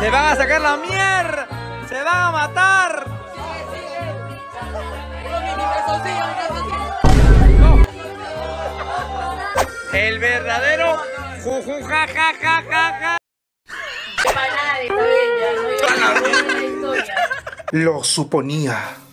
Se van a sacar la mierda. Se van a matar. El verdadero jujujajajaja. Lo suponía.